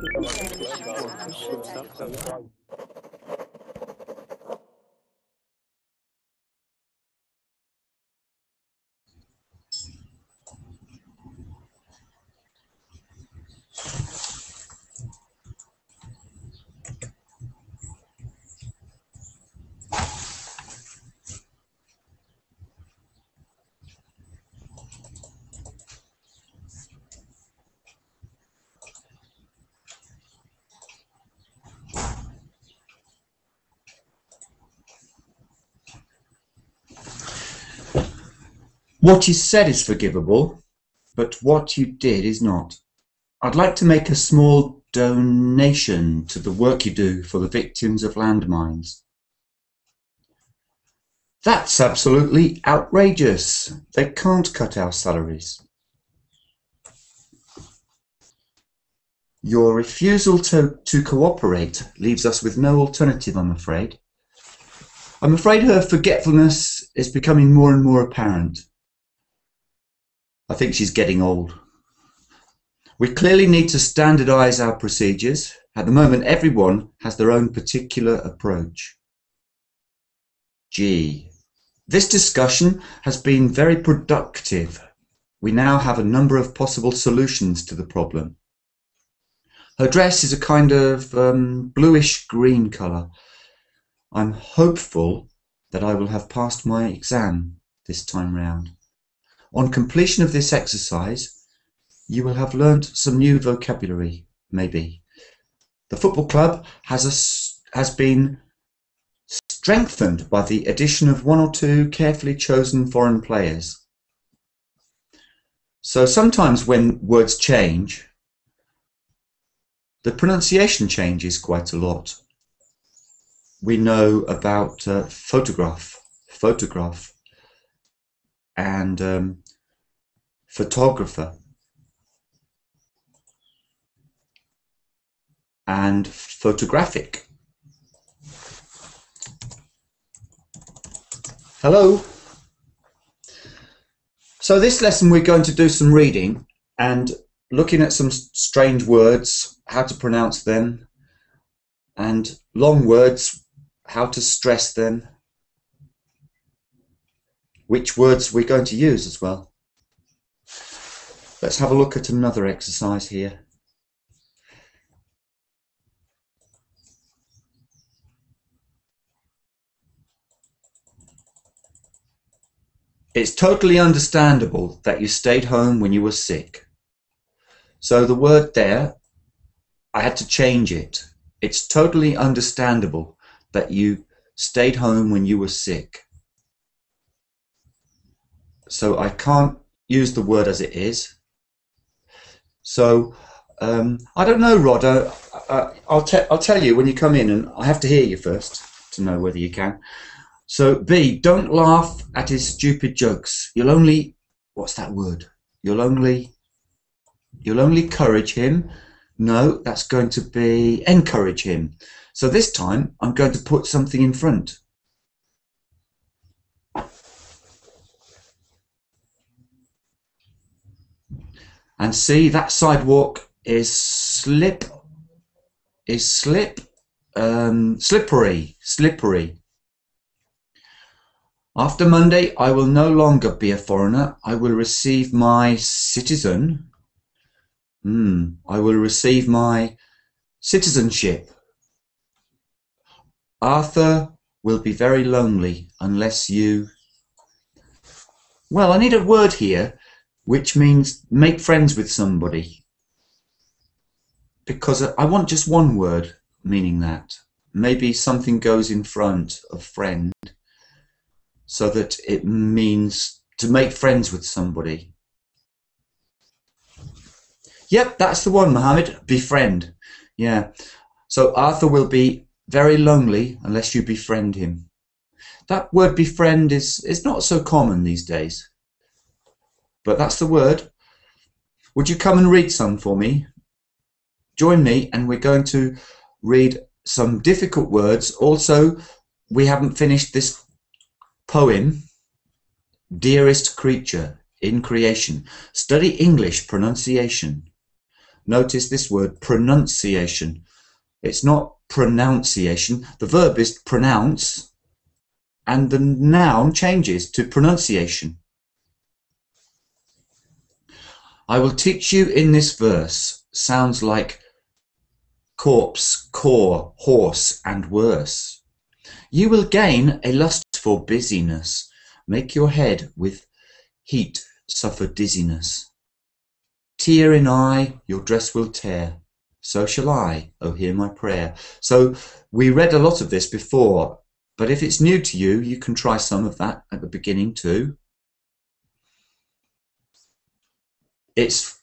Ich bin nicht What is said is forgivable, but what you did is not. I'd like to make a small donation to the work you do for the victims of landmines. That's absolutely outrageous. They can't cut our salaries. Your refusal to, to cooperate leaves us with no alternative, I'm afraid. I'm afraid her forgetfulness is becoming more and more apparent. I think she's getting old. We clearly need to standardize our procedures. At the moment, everyone has their own particular approach. G. This discussion has been very productive. We now have a number of possible solutions to the problem. Her dress is a kind of um, bluish green colour. I'm hopeful that I will have passed my exam this time round. On completion of this exercise, you will have learnt some new vocabulary, maybe. The football club has, a, has been strengthened by the addition of one or two carefully chosen foreign players. So sometimes when words change, the pronunciation changes quite a lot. We know about uh, photograph, photograph, and um, photographer and photographic. Hello. So this lesson we're going to do some reading and looking at some strange words, how to pronounce them, and long words, how to stress them, which words we're going to use as well. Let's have a look at another exercise here. It's totally understandable that you stayed home when you were sick. So the word there, I had to change it. It's totally understandable that you stayed home when you were sick so I can't use the word as it is. So um, I don't know, Rod. Uh, uh, I'll, te- I'll tell you when you come in, and I have to hear you first to know whether you can. So B, don't laugh at his stupid jokes. You'll only what's that word? You'll only you'll only encourage him. No, that's going to be encourage him. So this time I'm going to put something in front. And see that sidewalk is slip is slip um, slippery slippery. After Monday I will no longer be a foreigner. I will receive my citizen. Hmm, I will receive my citizenship. Arthur will be very lonely unless you well I need a word here which means make friends with somebody. Because I want just one word meaning that. Maybe something goes in front of friend so that it means to make friends with somebody. Yep, that's the one, Mohammed. Befriend. Yeah. So Arthur will be very lonely unless you befriend him. That word befriend is, is not so common these days but that's the word. Would you come and read some for me? Join me, and we're going to read some difficult words. Also, we haven't finished this poem, Dearest Creature in Creation. Study English pronunciation. notice this word pronunciation. It's not pronunciation. The verb is pronounce, and the noun changes to pronunciation. I will teach you in this verse sounds like corpse, core, horse, and worse. You will gain a lust for busyness, make your head with heat suffer dizziness. Tear in eye, your dress will tear. So shall I, oh hear my prayer. So we read a lot of this before, but if it's new to you, you can try some of that at the beginning too. It's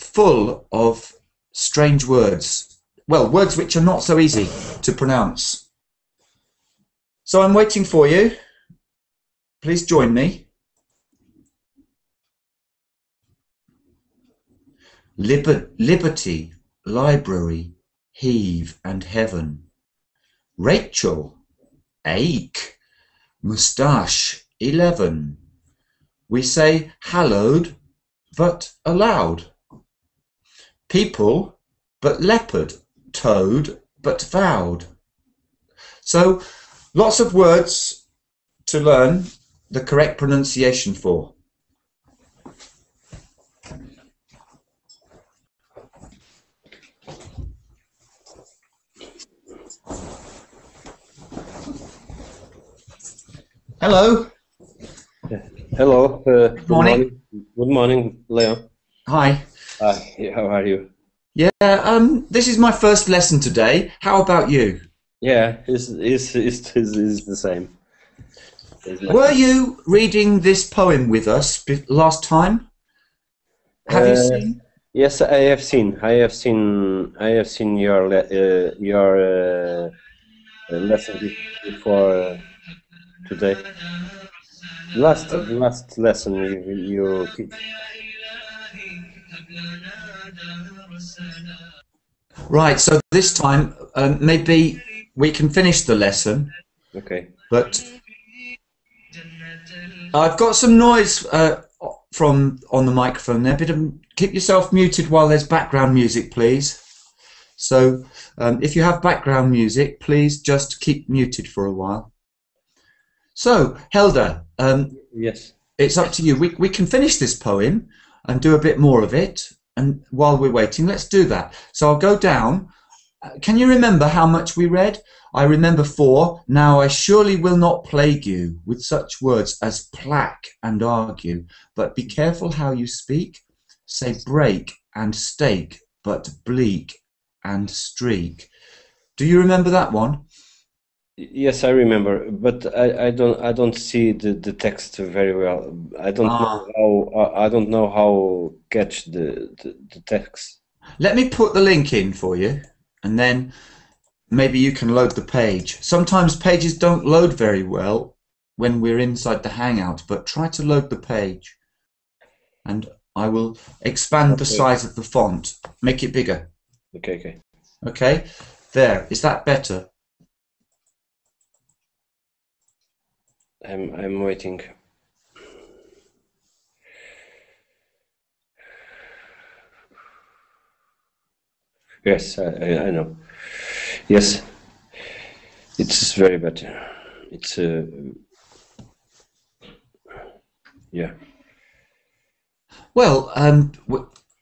full of strange words. Well, words which are not so easy to pronounce. So I'm waiting for you. Please join me. Liber liberty, library, heave and heaven. Rachel, ache, moustache, eleven. We say hallowed but allowed. People, but leopard, toad, but vowed. So lots of words to learn the correct pronunciation for. Hello. Hello. Uh, good morning. morning. Good morning, Leo. Hi. Hi. How are you? Yeah, um, this is my first lesson today. How about you? Yeah, it's it's it's, it's, it's the same. It's like- Were you reading this poem with us last time? Have you Uh, seen? Yes, I have seen. I have seen. I have seen your le- uh, your uh, lesson be- before uh, today. Last last lesson you you teach. Right, so this time um, maybe we can finish the lesson, Okay. but I've got some noise uh, from on the microphone there. Of, keep yourself muted while there's background music, please. So um, if you have background music, please just keep muted for a while. So Helder, um, Yes. it's up to you. We, we can finish this poem and do a bit more of it. And while we're waiting, let's do that. So I'll go down. Uh, Can you remember how much we read? I remember four. Now I surely will not plague you with such words as plaque and argue, but be careful how you speak. Say break and stake, but bleak and streak. Do you remember that one? Yes, I remember, but I, I don't I don't see the, the text very well. I don't Ah. know how I don't know how catch the, the, the text. Let me put the link in for you, and then maybe you can load the page. Sometimes pages don't load very well when we're inside the Hangout, but try to load the page. And I will expand the size of the font, make it bigger. Okay, okay. Okay? There. Is that better? I'm I'm waiting. Yes, I, I, know. Yes, it's very bad. It's uh, yeah. Well, um,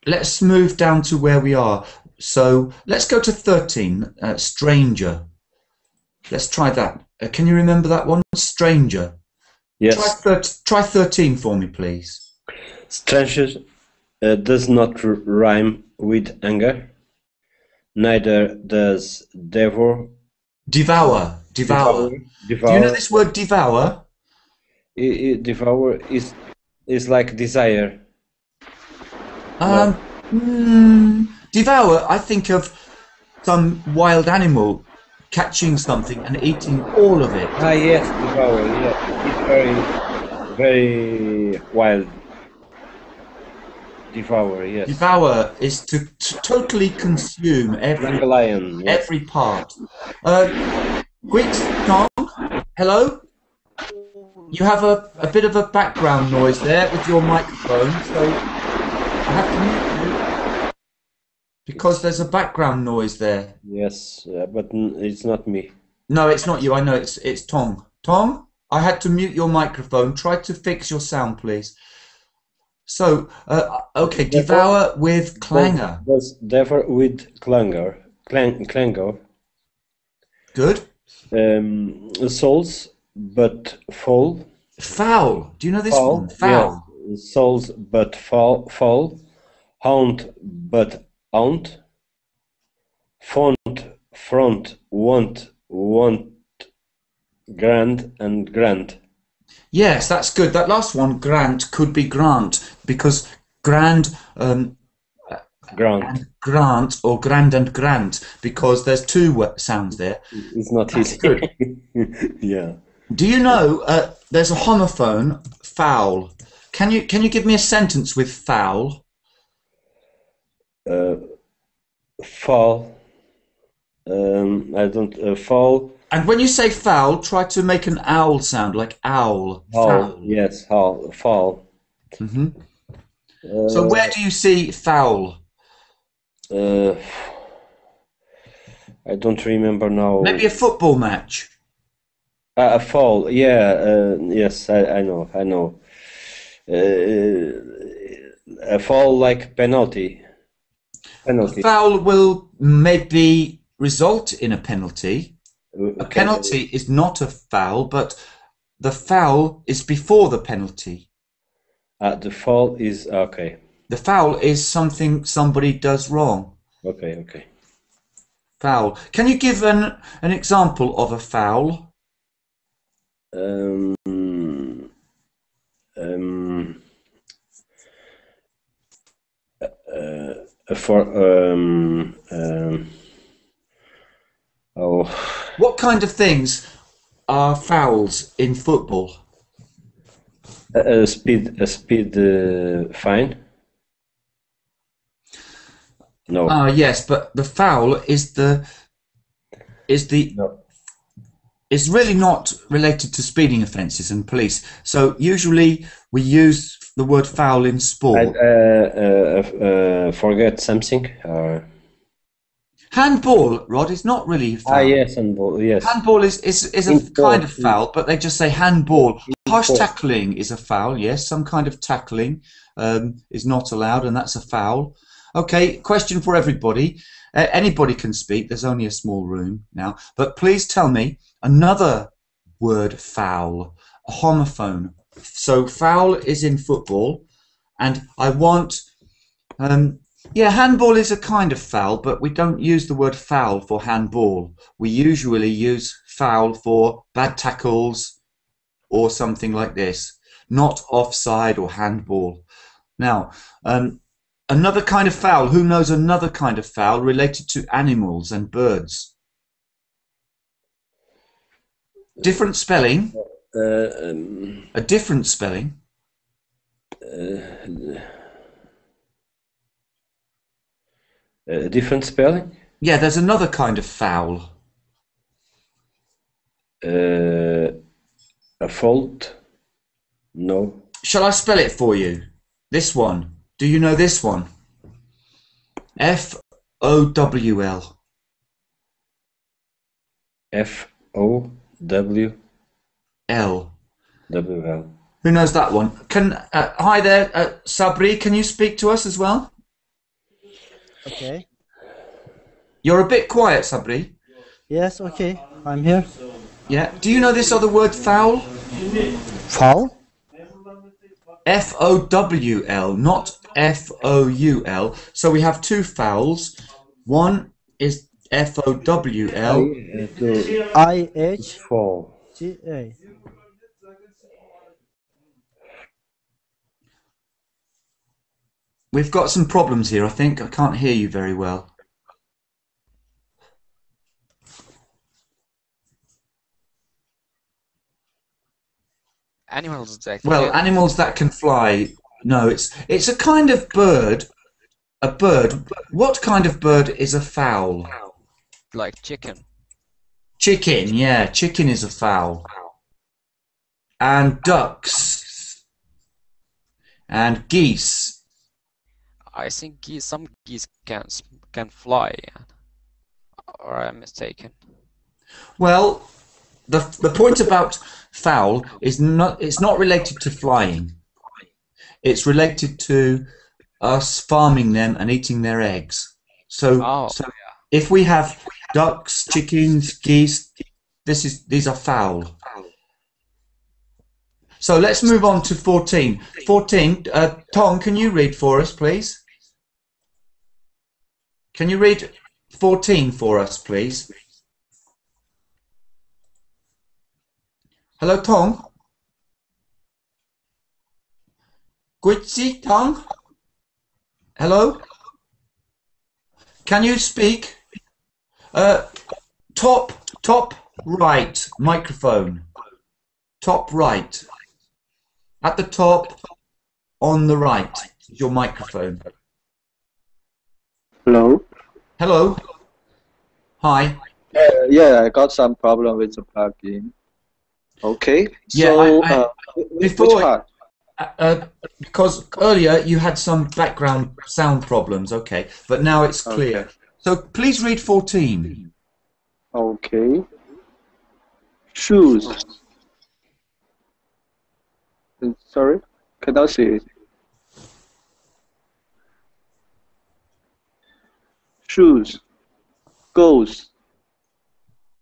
let's move down to where we are. So let's go to 13, uh, Stranger. Let's try that. Uh, can you remember that one? Stranger. Try, Yes, thir- try 13 for me, please. stranger uh, does not r- rhyme with anger. Neither does devour. Devour. Devour. Devour. Do you know this word devour? I- I- devour is is like desire. Um, mm, devour, I think of some wild animal catching something and eating all of it. Ah, yes, devour. Yeah, it's very, very wild. Devour. Yes. Devour is to, to totally consume every a lion. Yes. every part. Uh, Quick song. Hello. You have a, a bit of a background noise there with your microphone, so I have to. Because there's a background noise there. Yes, uh, but n- it's not me. No, it's not you. I know it's it's Tom. Tong, I had to mute your microphone. Try to fix your sound, please. So, uh, okay, devour with clanger. Was therefore with clanger, clang, clanger, Good. um, souls but foul. Foul. Do you know this fall, one? Foul. yes, souls but foul. Foul. Hound, but aunt, font, front, want, want, grand and grant. Yes, that's good. That last one, grant, could be grant because grand, um, Grand. grant or grand and grant because there's two sounds there. It's not That's easy. good. yeah. Do you know uh, there's a homophone, foul? Can you can you give me a sentence with foul? Uh, fall. Um, I don't uh, fall. And when you say foul, try to make an owl sound like owl. Foul. Yes, fall. Fall. hmm Uh, So where do you see foul? uh, I don't remember now. Maybe a football match. Uh, a fall. Yeah. Uh, yes, I, I know. I know. Uh, a fall like penalty. Penalty. Foul will maybe result in a penalty. A penalty is not a foul, but the foul is before the penalty. Uh, the fall is okay. The foul is something somebody does wrong. Okay. Okay. Foul. Can you give an an example of a foul? Um, uh, for um, um, oh, What kind of things are fouls in football? a, a speed, a speed uh, fine. No, Ah, yes, but the foul is the is the no. is really not related to speeding offences and police. So usually we use the word foul in I sport. uh, uh, uh, forget something. Handball, Rod, is not really a foul. ah, yes, and ball, yes. Handball is, is, is a In kind of foul, but they just say handball. Harsh sport. tackling is a foul, yes. Some kind of tackling um, is not allowed, and that's a foul. Okay, question for everybody. Uh, anybody can speak, there's only a small room now. But please tell me another word foul, a homophone. So foul is in football, and I want. Um, yeah, handball is a kind of foul, but we don't use the word foul for handball. We usually use foul for bad tackles or something like this, not offside or handball. Now, um, another kind of foul. Who knows another kind of foul related to animals and birds? Different spelling, Uh, um, a different spelling. uh, different spelling. Yeah, there's another kind of foul. Uh, a fault. No. Shall I spell it for you? This one. Do you know this one? F O W L. F O W L. W L. Who knows that one? Can uh, hi there, uh, Sabri. Can you speak to us as well? Okay. You're a bit quiet, Sabri. Yes, okay. I'm here. Yeah. Do you know this other word, foul? Foul? F O W L, not F O U L. So we have two fouls. One is F O W L. To I H fall. G A. We've got some problems here. I think I can't hear you very well. Animals that Well, animals that can fly. No, it's it's a kind of bird. A bird. What kind of bird is a fowl? like chicken. Chicken. Yeah, chicken is a fowl. And ducks. And geese. I think geese, some geese can can fly. Or I'm mistaken. Well, the the point about fowl is not it's not related to flying. It's related to us farming them and eating their eggs. So, Oh, so if we have ducks, chickens, geese, this is these are fowl. So let's move on to 14. 14, uh, Tom, can you read for us, please? Can you read 14 for us, please? Hello, Tom. Guichi, Tong. Hello. Can you speak? Uh, top, top right microphone. Top right. At the top, on the right, is your microphone. Hello. Hello. Hi. Uh, yeah, I got some problem with the plugin. Okay. Yeah, so, I- I- uh, before-? Uh, uh, because earlier you had some background sound problems, okay, but now it's clear. Okay. So please read 14. Okay. Shoes. Sorry, cannot see it. Shoes. Goes.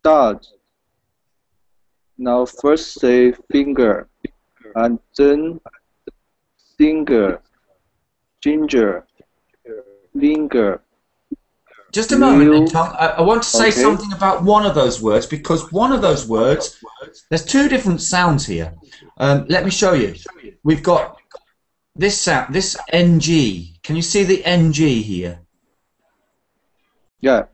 Dot. Now first say finger, and then finger, ginger, linger. Just a moment, then, Tom. I, I want to say Okay. something about one of those words because one of those words, there's two different sounds here. Um, let me show you. We've got this sound, this ng. Can you see the ng here? Yeah.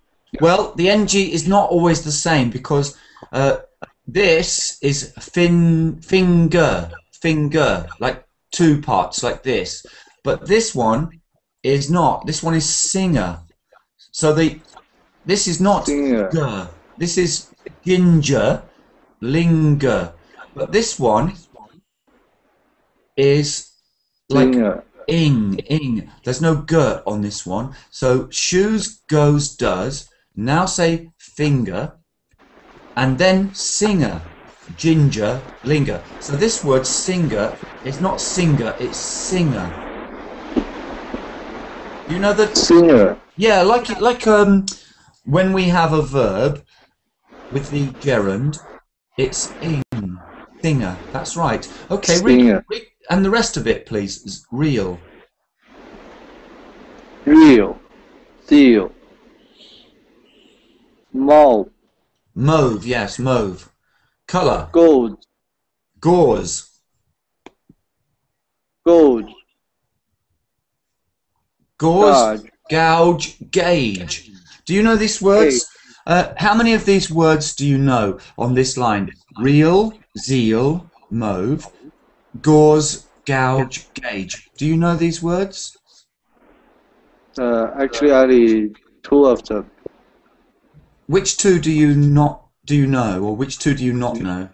Well, the ng is not always the same because uh, this is fin finger finger like two parts like this, but this one is not. This one is singer. So the this is not Singer. G. This is ginger, linger, but this one is like Finger. Ing, ing. There's no g on this one. So shoes, goes, does. Now say finger, and then singer, ginger, linger. So this word singer it's not singer, it's singer. You know that? Singer. Yeah, like like um, when we have a verb with the gerund, it's ing, singer. That's right. Okay, read, Singer. And the rest of it, please. is Real. Real. Seal. Mauve. Mauve, yes, mauve. Color, Gold. gauze, Gold. gauze, Gauge. gouge, gauge. Do you know these words? Uh, how many of these words do you know on this line? Real, zeal, mauve, gauze, gouge, gauge. Do you know these words? Uh, actually, only two of them. Which two do you not do you know, or which two do you not know?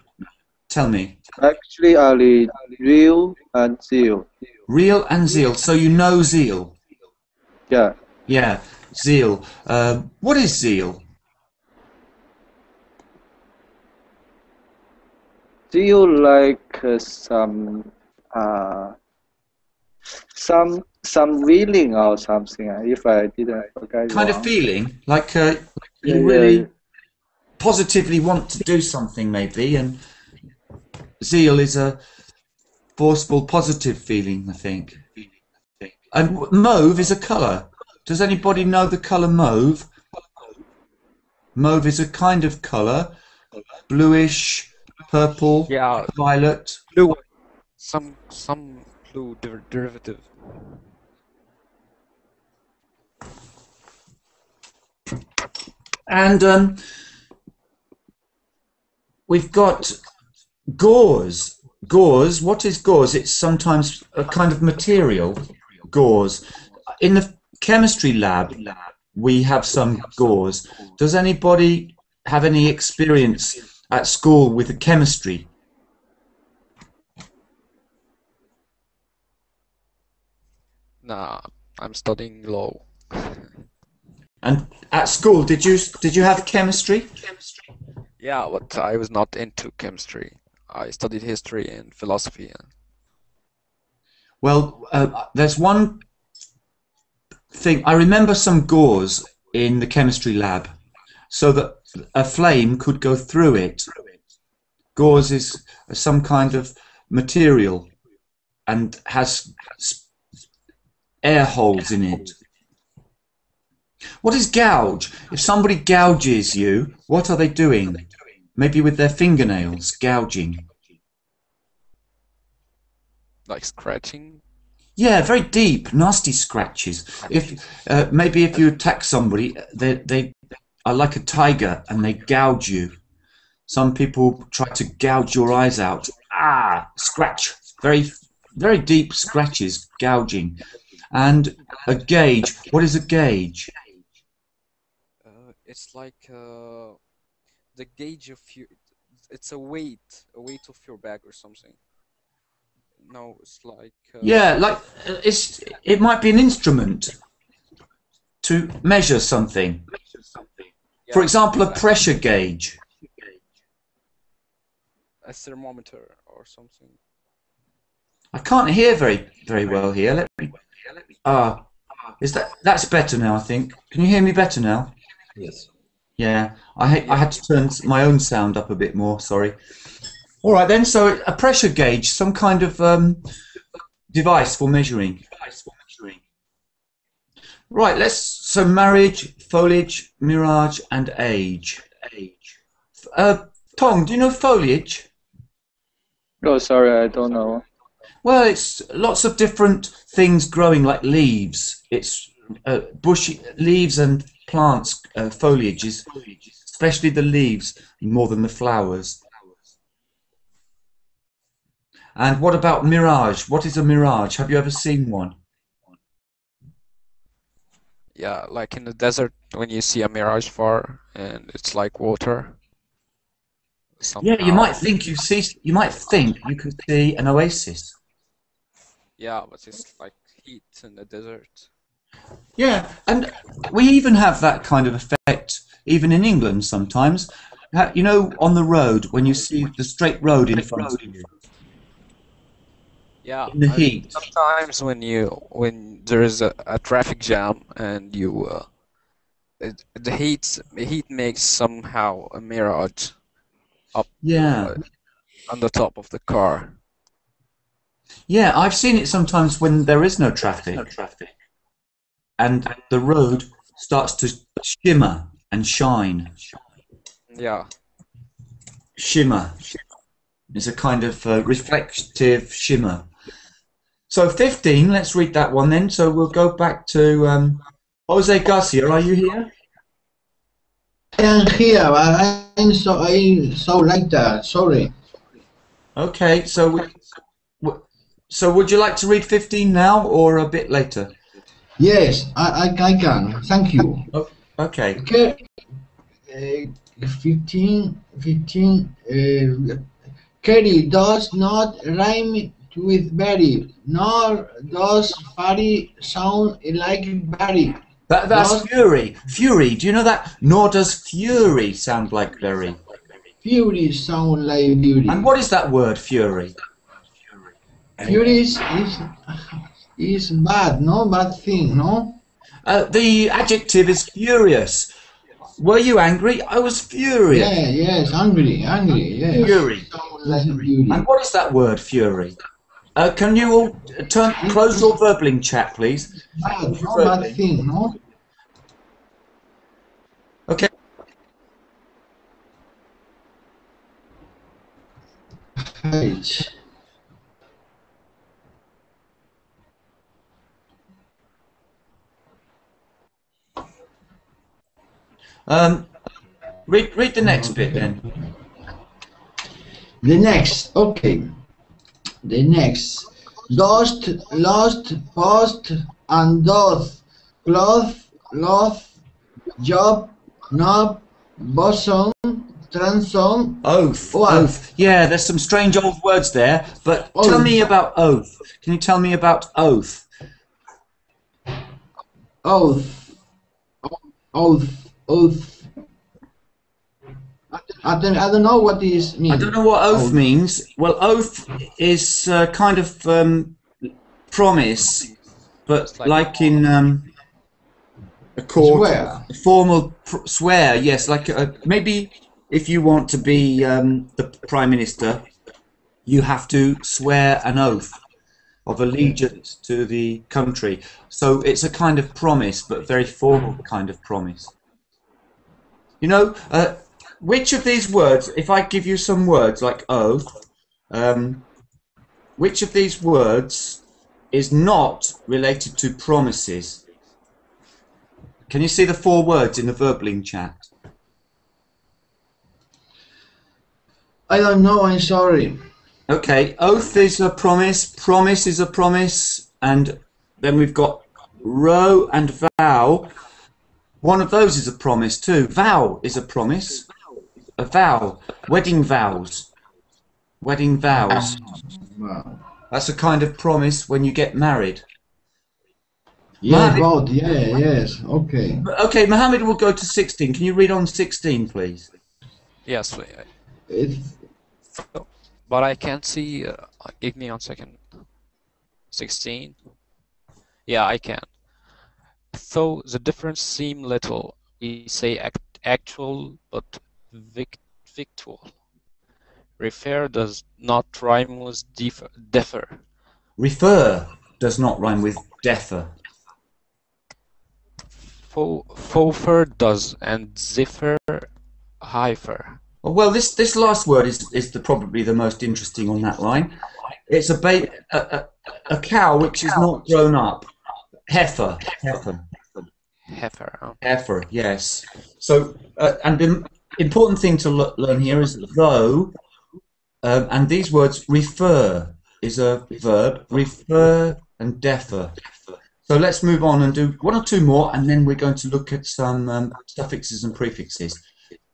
Tell me. Actually, only real and seal. Real and zeal. So you know zeal. Yeah. Yeah, zeal. Um, what is zeal? Seal like uh, some uh some some feeling or something. uh, If I didn't. Kind of feeling like uh, Yeah, you yeah, really yeah. positively want to do something, maybe, and zeal is a forceful, positive feeling. I think. And mauve is a colour. Does anybody know the colour mauve? Mauve is a kind of colour, bluish, purple, Yeah, violet. blue. Some some blue der- derivative. And um, we've got gauze. Gauze. What is gauze? It's sometimes a kind of material. Gauze. In the chemistry lab, we have some gauze. Does anybody have any experience at school with the chemistry? Nah, I'm studying law. And at school, did you did you have chemistry? Yeah, but I was not into chemistry. I studied history and philosophy. Well, uh, there's one thing. I remember some gauze in the chemistry lab, so that a flame could go through it. Gauze is some kind of material and has air holes in it. What is gouge? If somebody gouges you, what are they doing? Maybe with their fingernails, gouging. Like scratching. Yeah, very deep, nasty scratches. If uh, maybe if you attack somebody, they they are like a tiger and they gouge you. Some people try to gouge your eyes out. Ah, scratch. Very very deep scratches, gouging. And a gauge. What is a gauge? Uh, it's like uh, the gauge of your. It's a weight, a weight of your bag or something. No, it's like. Uh, Yeah, like uh, it's it might be an instrument to measure something. For example, a pressure gauge. a thermometer or something. I can't hear very very well here. Let me. Ah, is that that's better now? I think. Can you hear me better now? Yes. Yeah, I ha- I had to turn my own sound up a bit more. Sorry. All right then. So a pressure gauge, some kind of um, device for measuring. Right. Let's. So marriage, foliage, mirage, and age. Age. Uh, Tom, do you know foliage? Oh, sorry, I don't know. Well, it's lots of different things growing like leaves. It's uh, bushy leaves and plants, uh, foliages, especially the leaves more than the flowers. And what about mirage? What is a mirage? Have you ever seen one? Yeah, like in the desert when you see a mirage far and it's like water. Yeah, you might think you see. You might think you could see an oasis. Yeah, but it's like heat in the desert. Yeah, and we even have that kind of effect, even in England sometimes. You know, on the road, when you see the straight road in front of you, Yeah, in the I- heat. sometimes when you when there is a, a traffic jam and you uh, it, the heat the heat makes somehow a mirage Yeah, uh, on the top of the car. yeah, I've seen it sometimes when there is no traffic, and the road starts to shimmer and shine. Yeah, Shimmer. It's a kind of uh, reflective shimmer. So 15, let's read that one then. So we'll go back to um, Jose Garcia. Are you here? I am here, but I'm so I'm so later. Sorry. Okay, so we, so would you like to read 15 now or a bit later? Yes, I, I, I can. Thank you. Okay. Okay. Uh, 15, 15. Uh, Kerry does not rhyme with berry, nor does fairy sound like berry. That, that's Does- fury. Fury. Do you know that? Nor does fury sound like very. Fury sound like beauty. And what is that word, fury? Fury is, is, is bad, no? Bad thing, no? Uh, the adjective is furious. Were you angry? I was furious. Yeah, yes, angry, angry, yes. Fury. Like beauty. And what is that word, fury? Uh, can you all turn close your verbling chat, please? No? Okay. Um, read read the next bit then. The next, okay. The next. Dust, lost, post, and doth. Cloth, loth, job, knob, boson, transom. Oath. What? Oath. Yeah, there's some strange old words there, but tell me about oath. Can you tell me about oath? Oath. oath, oath. I, I don't, I don't know what this means. I don't know what oath Oath. means. Well, oath is uh, kind of um, promise, but like like in um, a court, Swear. a formal pr- swear. Yes, like uh maybe if you want to be um, the prime minister, you have to swear an oath of allegiance to the country. So it's a kind of promise, but very formal kind of promise. You know, uh, which of these words, if I give you some words like oath, um, which of these words is not related to promises? Can you see the four words in the verbling chat? I don't know. I'm sorry. Okay, oath is a promise, promise is a promise, and then we've got row and vow. One of those is a promise too. Vow is a promise. A vow. Wedding vows. Wedding vows. Wow. That's a kind of promise when you get married. Yes, Mohammed- both. Yeah, yes. Okay. Okay, Mohammed will go to 16. Can you read on 16, please? Yes, It's but I can't see. Uh, give me one second. 16. Yeah, I can. Though the difference seem little, we say act- actual but vic- victual. Refer does not rhyme with defer. differ. Refer does not rhyme with defer. Fo- Fofer does, and ziffer, hypher. Oh, Well, this this last word is is the probably the most interesting on that line. It's a ba- a, a, a cow which is not grown up. Heifer, heifer, Heifer. heifer. Yes. So, uh, and important thing to learn here is though, um, and these words refer is a verb. Refer and defer. So let's move on and do one or two more, and then we're going to look at some um, suffixes and prefixes.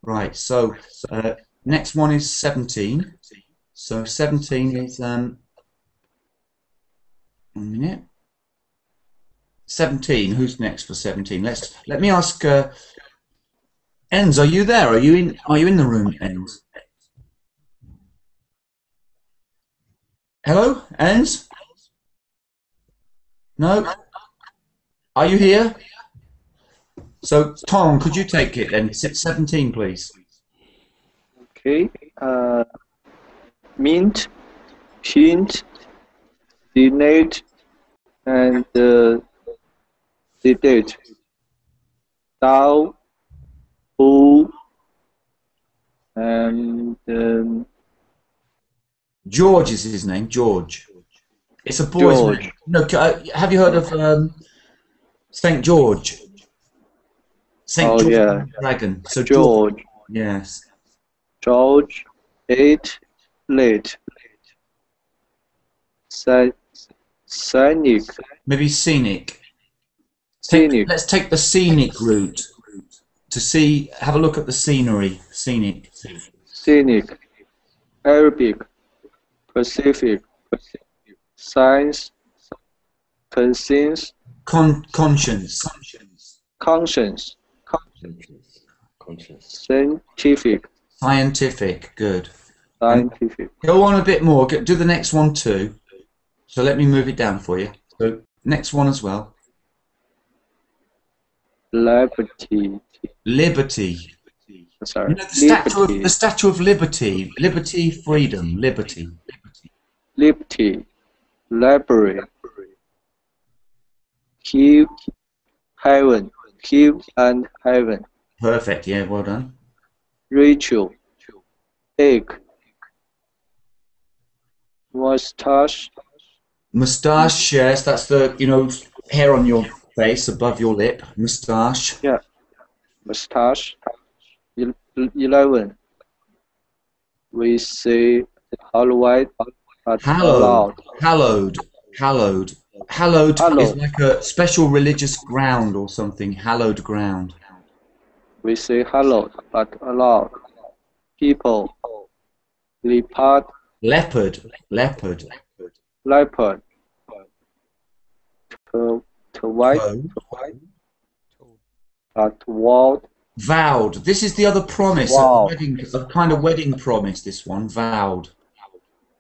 Right. So uh, next one is seventeen. So seventeen is um. One minute. Seventeen. Who's next for seventeen? Let's let me ask. Uh, Enz, are you there? Are you in? Are you in the room, Enz? Hello, Enz. No. Are you here? So, Tom, could you take it then? Se- 17, please. Okay. Uh, mint, hint, denate, and uh. Thou, and um, George is his name, George. It's a boy's George. name. No, uh, have you heard of um, St. George? St. Oh, George yeah. Dragon. So, George. George, Yes. George, eight, late. Cynic, Maybe scenic. Take- Scenic. let's take the scenic route to see, have a look at the scenery. Scenic. Scenic, Arabic, Pacific, Science, Conscience, Con- conscience. Conscience, Conscience. Scientific, Scientific. Good. Scientific, Go on a bit more. Go- Do the next one too. So let me move it down for you. So next one as well. Liberty, Liberty. sorry, You know the statue of Liberty, the Statue of Liberty. Liberty, freedom, liberty. Liberty, Library, Keep, Heaven, Keep and Heaven, Perfect. Yeah, well done. Rachel, Egg, Mustache, Moustache. Yes, that's the you know hair on your face above your lip. Moustache. Mustache, Eleven. We say hallowed, but Hallowed. allowed. Hallowed. Hallowed. Hallowed is like a special religious ground or something. Hallowed ground. We say hallowed, but allowed. People, leopard, Leopard. Leopard. leopard. To, to white, Toad. But vowed. Vowed. This is the other promise, Wow. a, wedding, a kind of wedding promise. This one, vowed.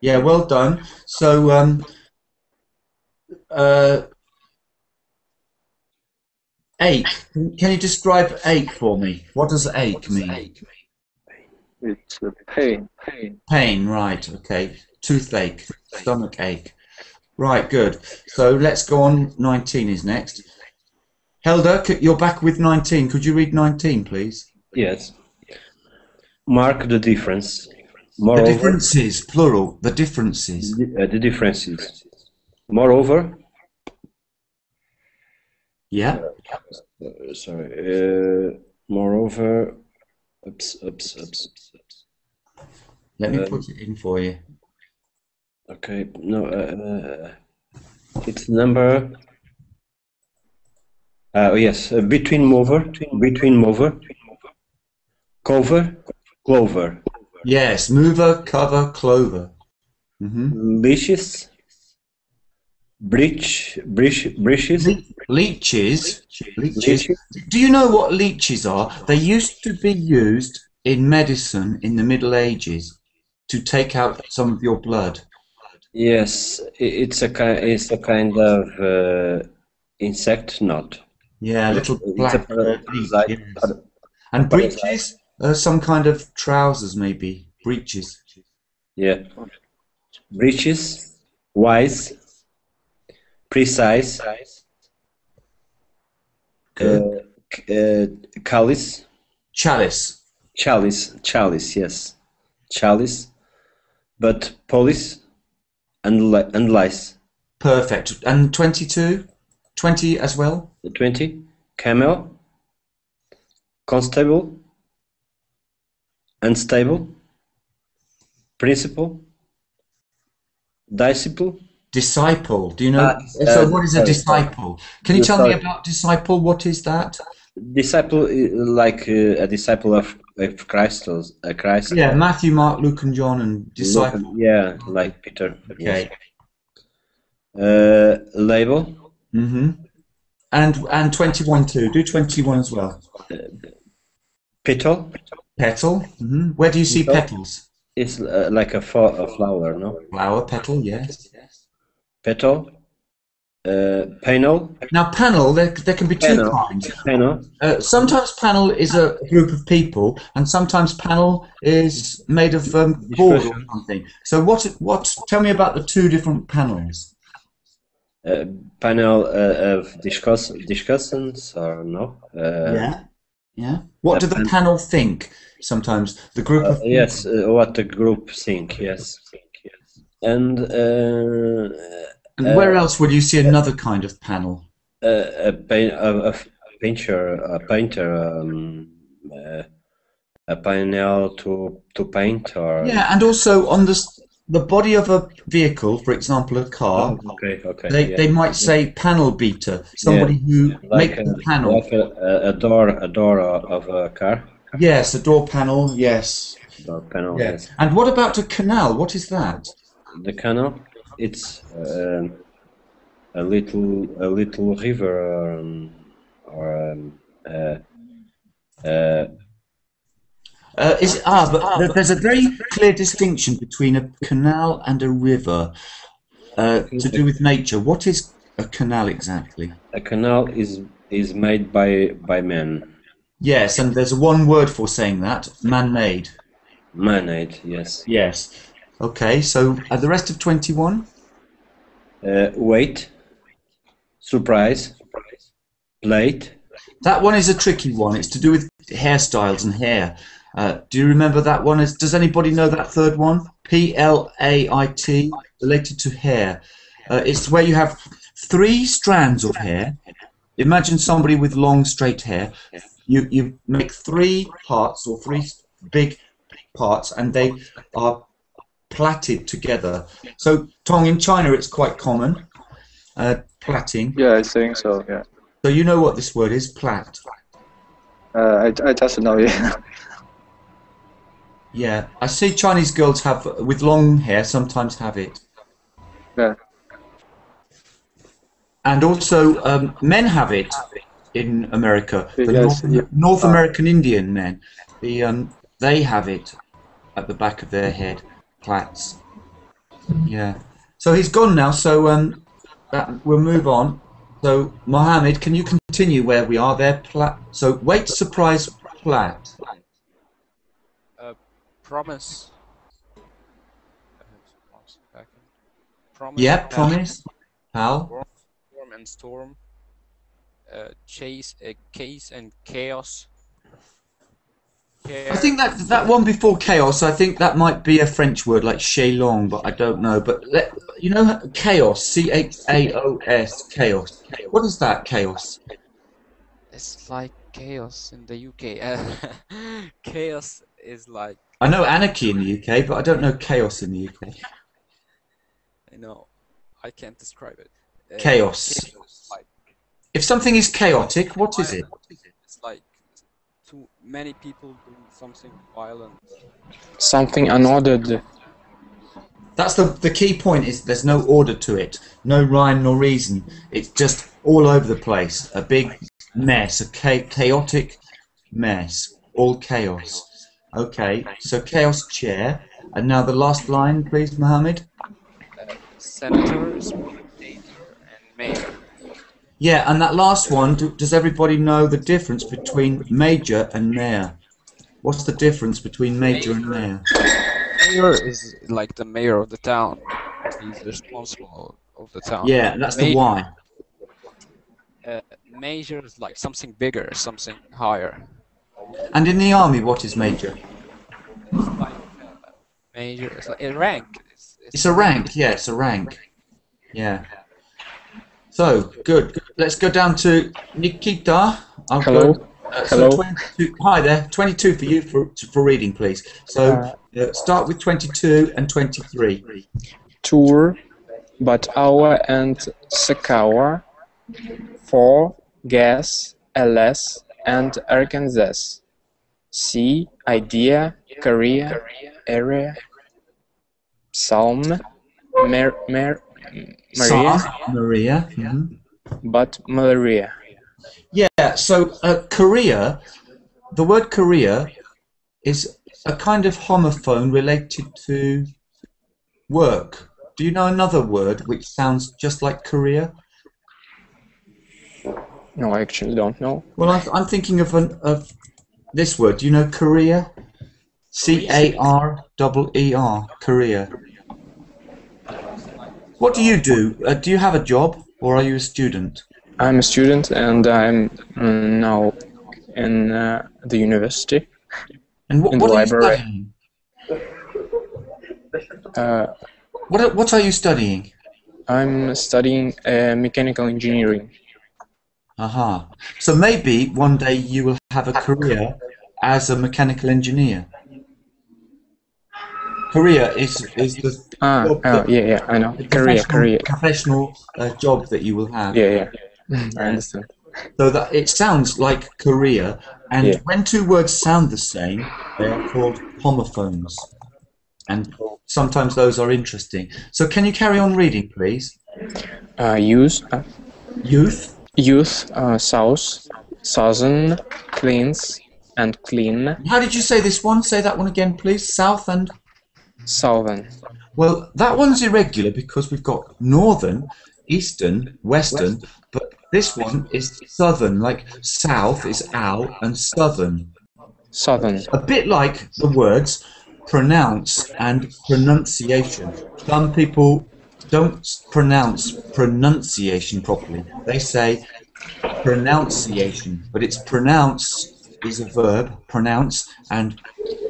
Yeah, well done. So, um, uh, ache. Can you describe ache for me? What does ache mean? It's a pain. Pain. Pain, right? Okay. Toothache, stomach ache. Right, good. So let's go on. 19 is next. Helder, you're back with 19. Could you read 19, please? Yes. Mark the difference. The differences, plural. The differences. the, uh, the differences. Moreover, Yeah. uh, sorry. Uh, moreover, oops, oops, oops, oops, oops. Let me Um, put it in for you. Okay, no, uh, uh, it's number. Uh, oh yes, uh, between mover, between mover, cover, clover, Yes, mover, cover, clover. hmm leashes, breach, breach, breaches, Le- leeches. Leeches. leashes. Do you know what leeches are? They used to be used in medicine in the Middle Ages to take out some of your blood. Yes, it's a kind, it's a kind of uh, insect, not. Yeah, little a black uh, leech, parasite. yes. And breeches, uh, some kind of trousers, maybe breeches. Yeah, breeches, wise, precise, uh, c- uh, callous. Chalice. Chalice, chalice, yes, chalice, but police and li- and lice. Perfect. And 22? 20 as well? Twenty, camel, constable, unstable, principal, disciple. Disciple. Do you know? Ah, so, uh, what is a disciple? Can you tell me about disciple? What is that? Disciple, uh, like uh, a disciple of, of Christ, or uh, Christ. Yeah, Matthew, Mark, Luke, and John, and disciple. Yeah, like Peter. Okay. Uh, label, hmm And and 21 too. Do 21 as well. petal. Petal. hmm Where do you see Petal. petals? It's uh, like a, fo- a flower, no? Flower petal. Yes. Petal. Uh, panel. Now panel, there, there can be two Panel. kinds. Panel. Uh, sometimes panel is a group of people, and sometimes panel is made of um, board or something. So what? What? Tell me about the two different panels. Uh, panel uh, of discuss discussants or no? Uh, yeah. Yeah. What do Uh, the pan- panel think? Sometimes the group uh, of yes, uh, what the group think, yes. And uh, And where else would you see another kind of panel? uh, a, paint, a, a painter, a painter, um, uh, a panel to to paint or Yeah, and also on the the body of a vehicle, for example, a car. Oh, okay, okay. They, yeah. they might say panel beater, somebody who like makes a, the panel. like a, a- door, a door of a car. Yes, a door panel. Yes. Door panel. Yeah. Yes. And what about a canal? What is that? The canal. It's um, a little, a little river, um, or um, uh, uh, Uh, is ah, but there- there's a very clear distinction between a canal and a river uh, to do with nature. What is a canal exactly? a canal is is made by by men, Yes, and there's one word for saying that: man-made. man-made. Yes. Yes. Okay, so uh, the rest of twenty-one. Uh, wait. Surprise. Plate. That one is a tricky one. It's to do with hairstyles and hair. Uh, do you remember that one? Is, does anybody know that third one? P L A I T, related to hair. Uh, it's where you have three strands of hair. Imagine somebody with long, straight hair. You you make three parts or three big parts, and they are plaited together. So, Tong in China, it's quite common. Uh, plaiting. Yeah, I think so. Yeah. So you know what this word is, plait. Uh, I, I just know it. Yeah, I see Chinese girls have with long hair sometimes have it, yeah. and also um, men have it. in America. The Yes, North, yeah. North American Indian men, the um, they have it at the back of their head, plaits. Yeah. So he's gone now. So um, that, we'll move on. So Mohammed, can you continue where we are there? Plat. So wait, surprise, plat. Promise. Promise. Yeah, uh, promise. Pal. Storm and storm. Uh, chase, uh, case and chaos. I think that that one before chaos. I think that might be a French word like Chalon, but I don't know. But let, you know, chaos. C H A O S. Chaos. What is that? Chaos. It's like chaos in the UK. Uh, chaos is like I know anarchy in the UK, but I don't know chaos in the UK. I know, I can't describe it. Uh, Chaos. chaos, like If something is chaotic, what is it? it's like too many people doing something violent. Something unordered. That's the the key point. Is there's no order to it, no rhyme nor reason. It's just all over the place. A big mess, a cha- chaotic mess, all chaos. Okay, so chaos chair, and now the last line, please, Mohammed. Senator, spectator, and mayor. Yeah, and that last one. Do, does everybody know the difference between major and mayor? What's the difference between major and mayor? Mayor is like the mayor of the town. He's responsible of the town. Yeah, that's the Major- why. Uh, major is like something bigger, something higher. And in the army, what is major? Uh, major it's like a rank. It's, It's a rank, yeah, it's a rank. Yeah. So, good. Let's go down to Nikita. I'll Hello. Go, uh, Hello. So 22, hi there. 22 for you for, for reading, please. So, uh, start with 22 and 23. Tour, Batawa and Sakawa, for gas, LS, and Arkansas. See Idea, Korea, area, Psalm, Mer, Mer, Maria, Maria. yeah. but malaria. Yeah, so uh, Korea, the word Korea is a kind of homophone related to work. Do you know another word which sounds just like Korea? No, I actually don't know. Well, I'm, I'm thinking of an, of this word. Do you know career? C A R double E R. career. What do you do? Uh, do you have a job or are you a student? I'm a student and I'm mm, now in uh, the university. And what, In the what you library. studying? Uh, What are, what are you studying? I'm studying uh, mechanical engineering. Aha. So maybe one day you will have a career as a mechanical engineer. Career is is the job oh, yeah, yeah, I know. Career, career. professional uh, job that you will have. Yeah, yeah. I understand. So that it sounds like career, and Yeah. when two words sound the same, they are called homophones, and sometimes those are interesting. So can you carry on reading, please? Uh, use, uh, Youth. Youth, uh, south, southern, cleans, and clean, How did you say this one? Say that one again, please. South and southern. Well, that one's irregular because we've got northern, eastern, western, but this one is southern, like south is owl and southern. Southern. A bit like the words pronounce and pronunciation. Some people don't pronounce pronunciation properly. They say pronunciation, but it's pronounce is a verb, pronounce, and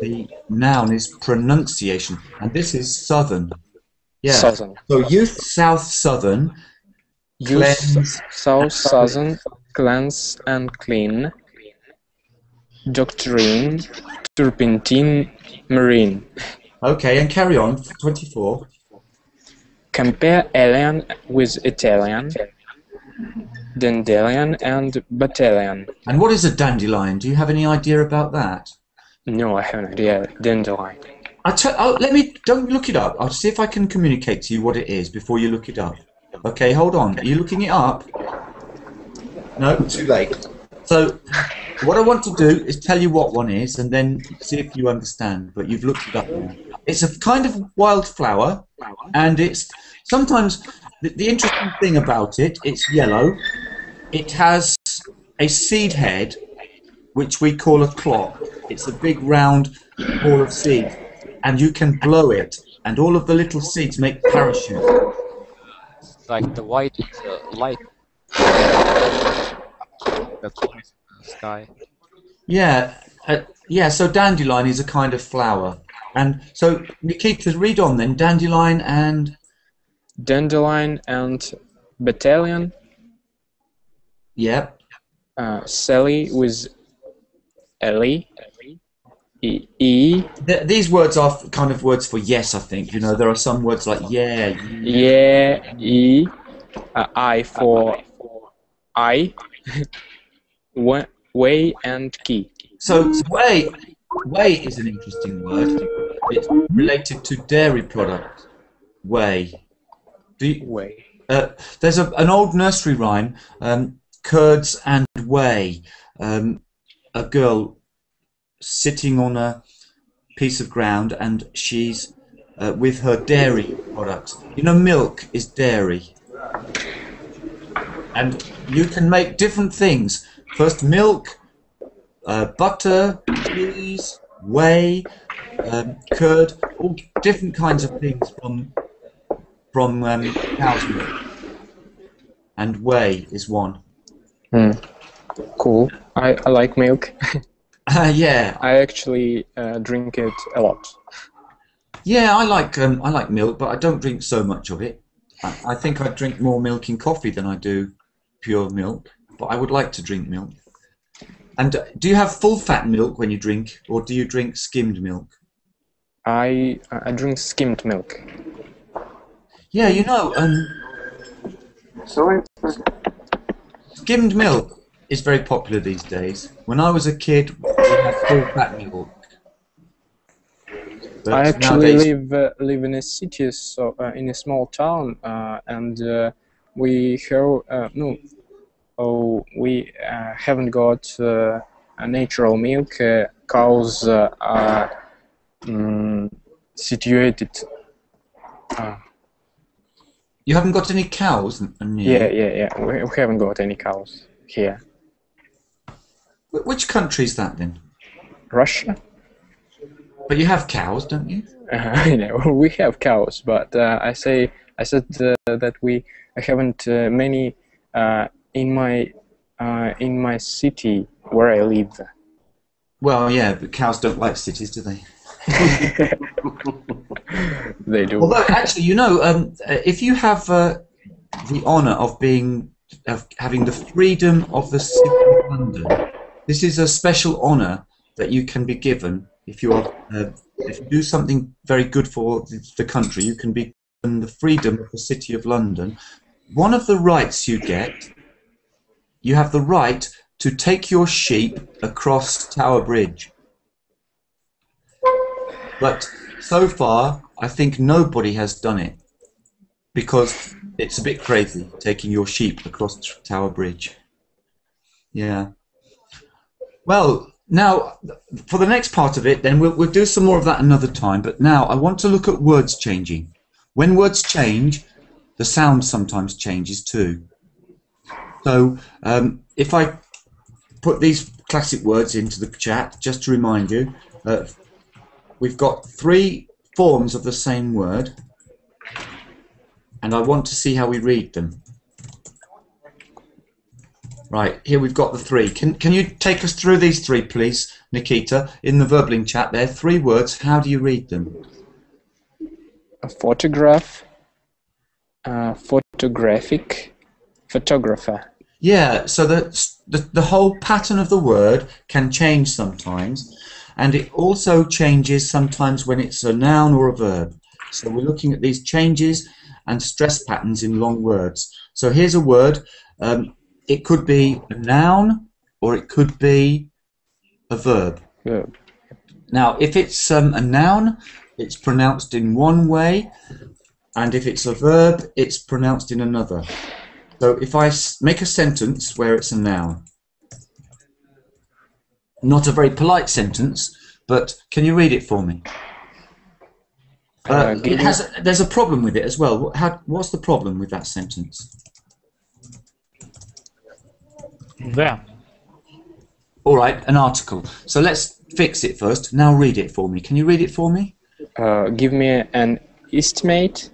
the noun is pronunciation, and this is southern. Yeah. Southern. So youth south southern, Youth, Cleanse. south, southern, cleanse, and clean. Doctrine, turpentine, marine. okay, and carry on. Twenty-four. Compare alien with Italian, dandelion, and battalion. And what is a dandelion? Do you have any idea about that? No, I have an idea. Dandelion. I'll oh, let me don't look it up. I'll see if I can communicate to you what it is before you look it up. Okay, hold on. Are you looking it up? No, too late. So, what I want to do is tell you what one is, and then see if you understand. But you've looked it up now. It's a kind of wildflower, and it's sometimes the, the interesting thing about it. It's yellow. It has a seed head, which we call a clock. It's a big round ball of seed, and you can blow it, and all of the little seeds make parachutes. Like the white uh, light that's always in the sky. Yeah, uh, yeah. So dandelion is a kind of flower, and so Nikita, read on then. Dandelion and Dandelion and battalion. yeah, Uh, Sally with Ellie. E. e Th- these words are f- kind of words for yes. I think you know there are some words like yeah, Yeah. E. Uh, I for I. Way and key. So, so whey, whey is an interesting word. It's related to dairy products. Whey. You, Way. uh, there's a, an old nursery rhyme, um, curds and whey. Um, a girl sitting on a piece of ground and she's uh, with her dairy products. You know, milk is dairy. And you can make different things. First, milk, uh, butter, cheese, whey, um, curd, all different kinds of things from from um, cow's milk. And whey is one. Hmm. Cool. I, I like milk. Uh, yeah, I actually uh, drink it a lot. yeah, I like um, I like milk, but I don't drink so much of it. I, I think I drink more milk in coffee than I do pure milk. But I would like to drink milk. And uh, do you have full fat milk when you drink, or do you drink skimmed milk? I I drink skimmed milk. Yeah, you know, um, skimmed milk is very popular these days. When I was a kid, we had full fat milk. But I actually nowadays- live uh, live in a city, so uh, in a small town, uh, and uh, we have uh, no, oh, we uh, haven't got uh, a natural milk. Uh, cows uh, are mm, situated. Uh, You haven't got any cows? yeah, yeah, yeah. We, we haven't got any cows here. Wh- Which country is that then? Russia. But you have cows, don't you? Uh, I know we have cows, but uh, I say I said uh, that we haven't uh, many uh, in my uh, in my city where I live. Well, yeah, but cows don't like cities, do they? they do. Although, actually, you know, um, uh, if you have uh, the honour of being of having the freedom of the city of London, this is a special honour that you can be given if you are uh, if you do something very good for the, the country. You can be given the freedom of the city of London. One of the rights you get, you have the right to take your sheep across Tower Bridge. But so far, I think nobody has done it because it's a bit crazy taking your sheep across Tower Bridge. Yeah. Well, now for the next part of it, then we'll, we'll do some more of that another time. But now I want to look at words changing. When words change, the sound sometimes changes too. So um, if I put these classic words into the chat, just to remind you, uh, we've got three forms of the same word, and I want to see how we read them. Right, here we've got the three. Can, can you take us through these three, please, Nikita? In the verbling chat there, three words. How do you read them? A photograph, uh, photographic, photographer. Yeah, so the, the, the whole pattern of the word can change sometimes, and it also changes sometimes when it's a noun or a verb. So we're looking at these changes and stress patterns in long words. So here's a word. Um, it could be a noun or it could be a verb. Yeah. Now, if it's um, a noun, it's pronounced in one way, and if it's a verb, it's pronounced in another. So if I make a sentence where it's a noun, not a very polite sentence, but can you read it for me? Uh, Uh, it give me- has. There's a problem with it as well. How, what's the problem with that sentence? There. All right, an article. So let's fix it first. Now read it for me. Can you read it for me? Uh, give me an estimate.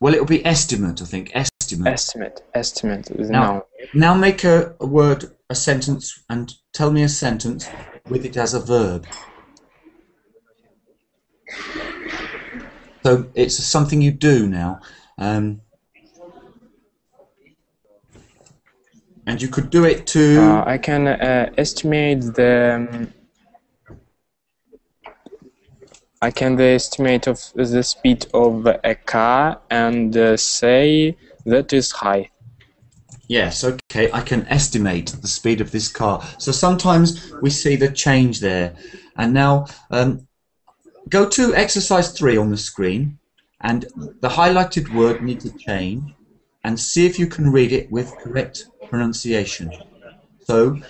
Well, it'll be estimate, I think. Estimate. Estimate. Estimate. is Now- noun. Now make a, a word, a sentence, and tell me a sentence with it as a verb. So it's something you do now. Um, and you could do it to. Uh, I can uh, estimate the. um, I can the estimate of the speed of a car and uh, say that is high. Yes, okay, I can estimate the speed of this car. So sometimes we see the change there. And now um, go to exercise 3 on the screen and the highlighted word needs a change and see if you can read it with correct pronunciation. So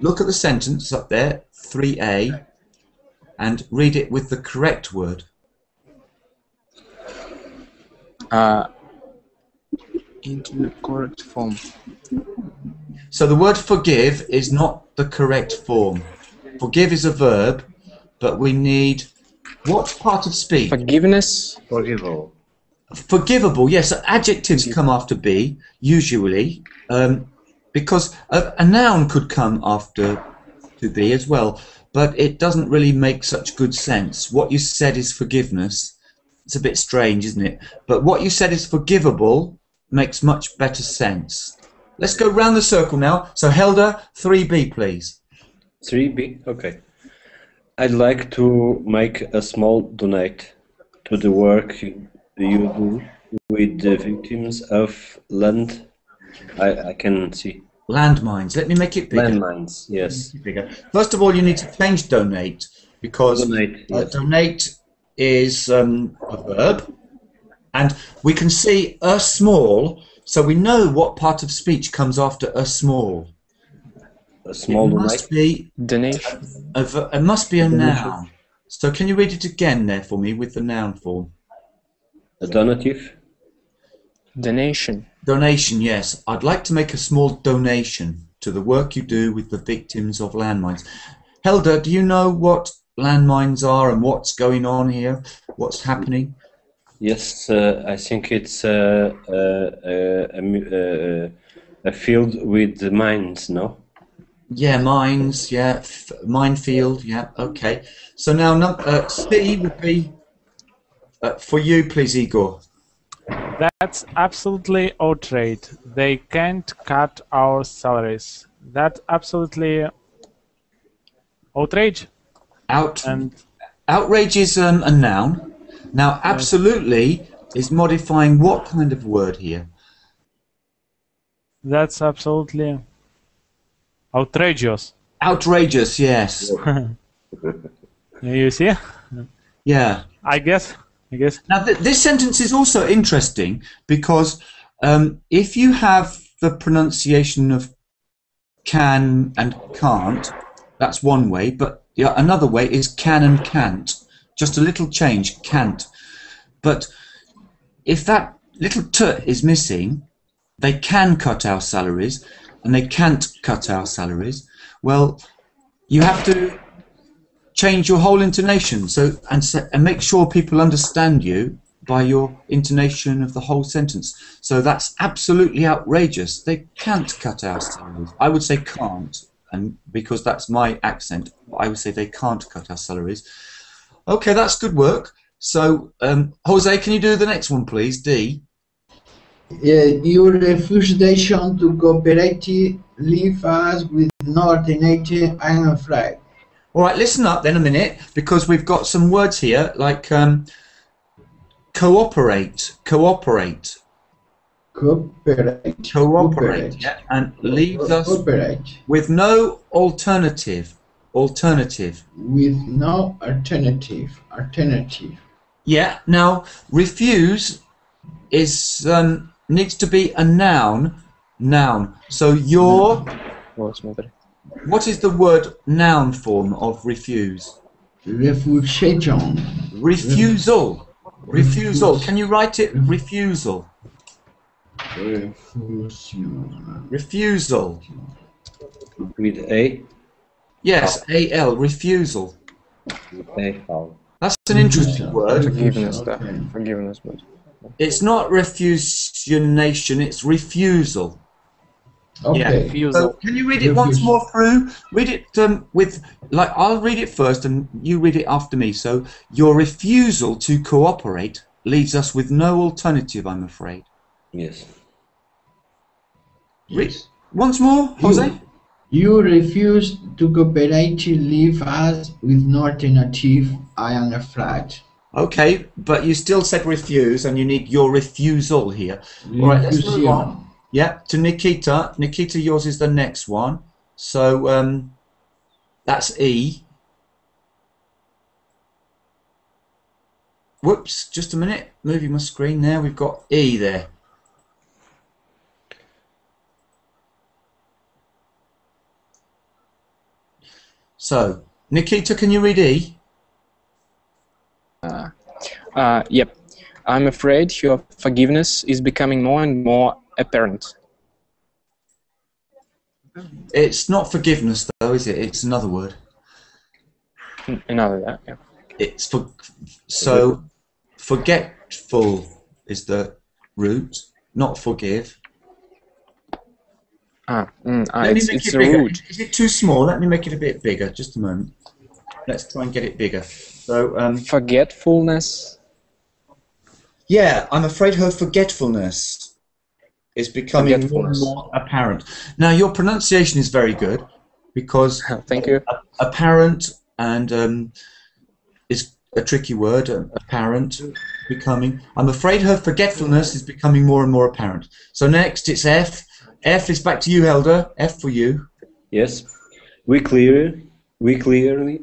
look at the sentence up there, 3a, and read it with the correct word. Uh, into the correct form. So the word forgive is not the correct form. Forgive is a verb, but we need what part of speech? Forgiveness. Forgivable. Forgivable, yes. Adjectives come after be usually, um, because a, a noun could come after to be as well, but it doesn't really make such good sense. What you said is forgiveness. It's a bit strange, isn't it? But what you said is forgivable makes much better sense. Let's go round the circle now. So Helder, 3B, please. 3B, okay. I'd like to make a small donate to the work you do with the victims of land. I, I can see. Landmines. Let me make it bigger. Landmines, yes. bigger. First of all, you need to change donate because Donate, uh, donate is um, a verb, and we can see a small, so we know what part of speech comes after a small. A small it must be Donation. a, ver- it must be a Donation. noun. So can you read it again there for me with the noun form? A donative. Donation. Donation, yes. I'd like to make a small donation to the work you do with the victims of landmines. Helder, do you know what landmines are and what's going on here? What's happening? Yes, uh, I think it's uh, uh, uh, a, uh, a field with mines, no? Yeah, mines, yeah, f- minefield, yeah, okay. So now num- uh, C would be uh, for you, please, Igor. That's absolutely outrage. They can't cut our salaries. That's absolutely outrage. Out, And outrage is um, a noun. Now, absolutely is modifying what kind of word here? that's absolutely outrageous. Outrageous, yes. You see? Yeah. I guess. I guess. Now, th- this sentence is also interesting because um, if you have the pronunciation of can and can't, that's one way, but the, another way is can and can't. Just a little change, can't. But if that little t is missing, they can cut our salaries and they can't cut our salaries. Well, you have to change your whole intonation so and se- and make sure people understand you by your intonation of the whole sentence. So that's absolutely outrageous. They can't cut our salaries. I would say can't, and because that's my accent, I would say they can't cut our salaries. Okay, that's good work. So, um, Jose, can you do the next one, please? D. Uh, you refuse to cooperate, leave us with no alternative, I'm afraid. All right, listen up then a minute because we've got some words here like um, cooperate, cooperate, Cooperate. cooperate, yeah, and leaves us Cooperate with no alternative alternative. With no alternative. Alternative. Yeah. Now, refuse is um, needs to be a noun. Noun. So your. What is the word noun form of refuse? Refusation. Refusal. Refusal. Can you write it refusal? Refusal. Refusal. With a Yes, A-L. Refusal. With That's an interesting word. Forgiveness, да. Okay. Forgiveness, but It's not refusionation, it's refusal. Okay. So can you read it once more through? Read it um, with, like, I'll read it first and you read it after me. So, your refusal to cooperate leaves us with no alternative, I'm afraid. Yes. Read once more, Jose. You refuse to cooperate, leave us with no alternative. I am afraid. Okay, but you still said refuse and you need your refusal here. All right, let's move on. Yeah, to Nikita. Nikita, yours is the next one. So um, that's E. Whoops, just a minute. Moving my screen there. We've got E there. So, Nikita, can you read E? uh, yep. I'm afraid your forgiveness is becoming more and more apparent. It's not forgiveness, though, is it? It's another word. Another that. Yeah. It's for so forgetful is the root, not forgive. Ah, mm, ah, Let me it's, make it's it bigger. root. Is it too small? Let me make it a bit bigger. Just a moment. Let's try and get it bigger. So, um, Forgetfulness. yeah, I'm afraid her forgetfulness is becoming more and more apparent. Now, your pronunciation is very good because Thank you. apparent and um, is a tricky word. Apparent, becoming. I'm afraid her forgetfulness is becoming more and more apparent. So next, it's F. F is back to you, Helder. F for you. Yes. We clear. We clearly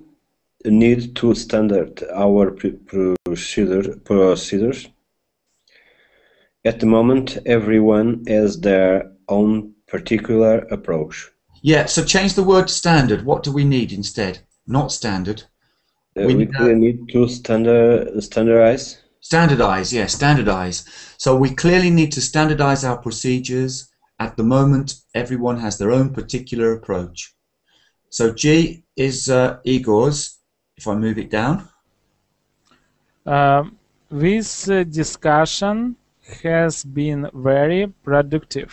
need to standard our procedure procedures. At the moment, everyone has their own particular approach. Yeah. So change the word standard. What do we need instead? Not standard. Uh, We we need- clearly need to standard standardize. Standardize, yeah, standardize. So we clearly need to standardize our procedures. At the moment, everyone has their own particular approach. So G is uh, Igor's. If I move it down, Um, this uh, discussion has been very productive.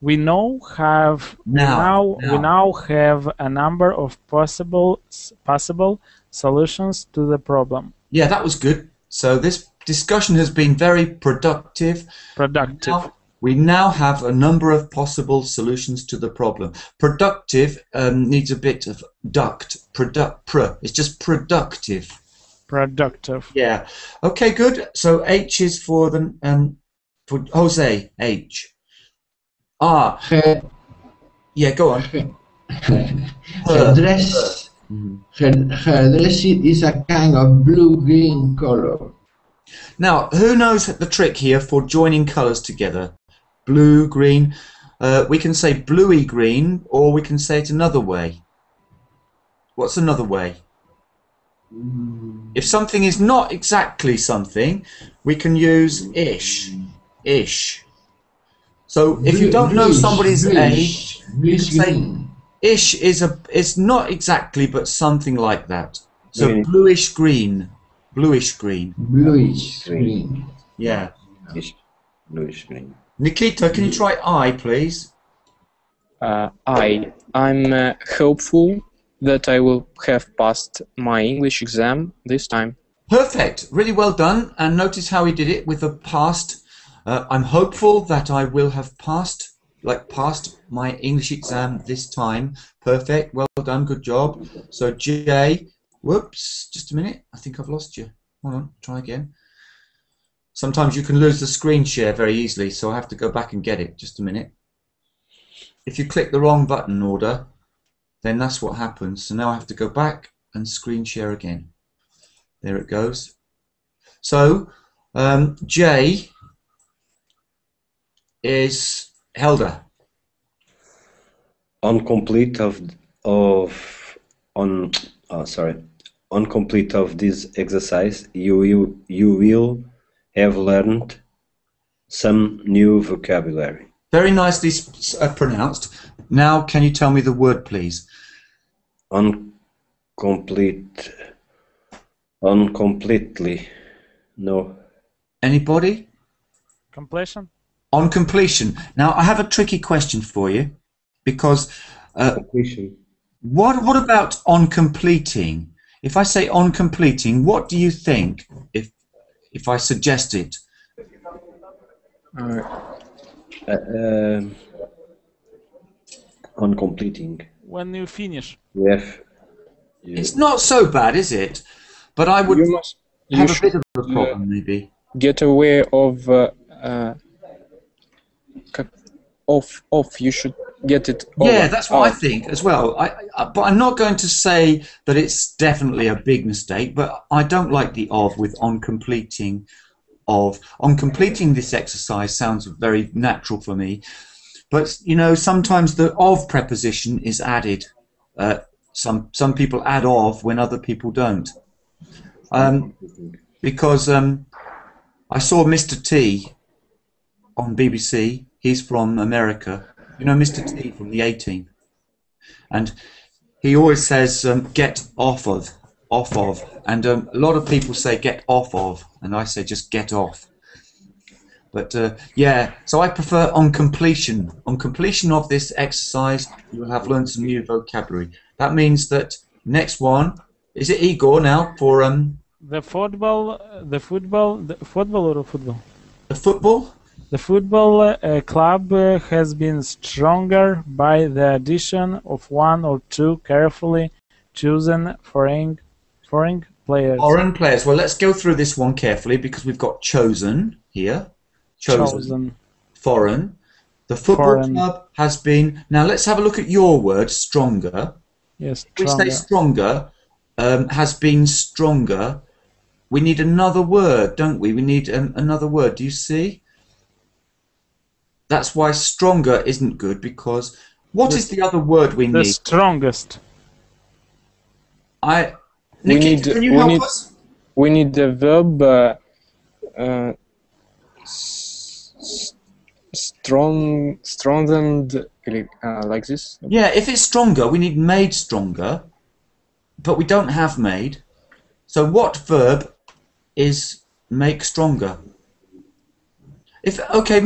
We now have we Now, now, we now. now have a number of possible possible solutions to the problem. yeah, that was good. So this discussion has been very productive. Productive. Now, we now have a number of possible solutions to the problem. Productive um, needs a bit of duct. Product. Pr. It's just productive. Productive. Yeah. Okay, good. So H is for the um for Jose H. Ah, Her, yeah. Go on. her dress, her, her dress is a kind of blue-green color. Now, who knows the trick here for joining colours together? Blue, green. Uh, we can say bluey green, or we can say it another way. What's another way? If something is not exactly something, we can use ish. Ish. So if you don't know somebody's age, bluish, bluish say- ish is a it's not exactly but something like that. So bluish green. Bluish green. Bluish Green. green. Yeah. Yes. Bluish green. Nikita, can you try I, please? Uh, I I'm uh, hopeful that I will have passed my English exam this time. Perfect. Really well done. And notice how he did it with the past. Uh, I'm hopeful that I will have passed, like passed my English exam this time. Perfect. Well done. Good job. So J. Whoops. Just a minute. I think I've lost you. Hold on. Try again. Sometimes you can lose the screen share very easily, so I have to go back and get it. Just a minute. If you click the wrong button order, then that's what happens. So now I have to go back and screen share again. There it goes. So um, J is Helder. on complete of of on oh, sorry on complete of this exercise you will you will have learned some new vocabulary Very nicely s- uh, pronounced. Now, can you tell me the word, please? on complete on completely no Anybody? Completion? On completion. Now, I have a tricky question for you because uh, completion what what about on completing? If I say on completing, what do you think if if I suggest it? Uh, uh, um, on completing When you finish. we have you, It's not so bad, is it? But I would you must you have a bit of a problem, maybe. get away of uh, uh, off off. You should get it. Yeah, that's what I think as well. I, I, but I'm not going to say that it's definitely a big mistake. But I don't like the of with on completing of on completing this exercise sounds very natural for me. But you know, sometimes the of preposition is added. Uh, some some people add of when other people don't. Um, because um, I saw Mr. T on BBC. He's from America. You know Mr. T from the A-Team, and he always says um, "get off of," off of, and um, a lot of people say "get off of," and I say just "get off." But uh, yeah, so I prefer on completion. On completion of this exercise, you will have learned some new vocabulary. That means that next one is it Igor now for um The football, the football, the football or football? the football. The football uh, club uh, has been stronger by the addition of one or two carefully chosen foreign, foreign players. Foreign players. Well, let's go through this one carefully because we've got chosen here. Chosen. chosen. Foreign. The football Foreign. club has been. Now let's have a look at your word, stronger. Yes, We say stronger. stronger um, has been stronger. We need another word, don't we? We need um, another word. Do you see? That's why stronger isn't good because what is the other word we The need? strongest. I. We need- can you we help need- us? We need the verb uh, uh, s- s- strong, strengthened, uh, like this. Yeah, if it's stronger, we need made stronger, but we don't have made. So what verb is make stronger? If okay,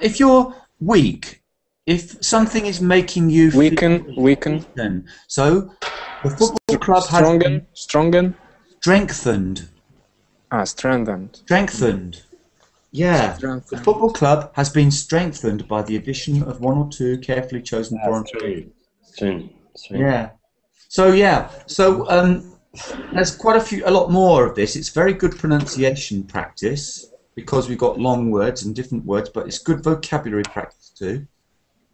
if you're weak, if something is making you feel Weaken, weaken, weaken, so the football club has strongen, been strongen. strengthened, Ah, strengthened. strengthened. Yeah, the football club has been strengthened by the addition of one or two carefully chosen foreign players. Swing, swing. Yeah. So yeah. So um, there's quite a few, a lot more of this. It's very good pronunciation practice because we've got long words and different words, but it's good vocabulary practice too.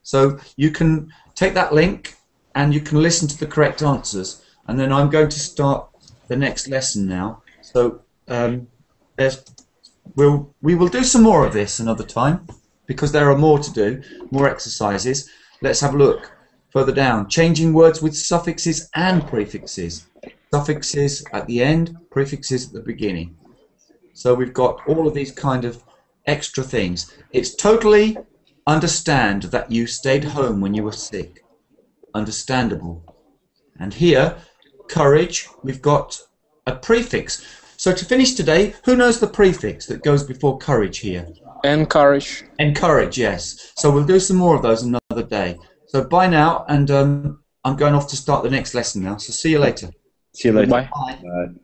So you can take that link and you can listen to the correct answers, and then I'm going to start the next lesson now. So um, there's we'll we will do some more of this another time because there are more to do, more exercises. Let's have a look further down. Changing words with suffixes and prefixes. Suffixes at the end, prefixes at the beginning. So we've got all of these kind of extra things. It's totally understand that you stayed home when you were sick. Understandable. And here, courage, we've got a prefix. So to finish today, who knows the prefix that goes before courage here? Encourage. Encourage, yes. So we'll do some more of those another day. So bye now, and um, I'm going off to start the next lesson now. So see you later. See you later. Bye. Bye. Bye.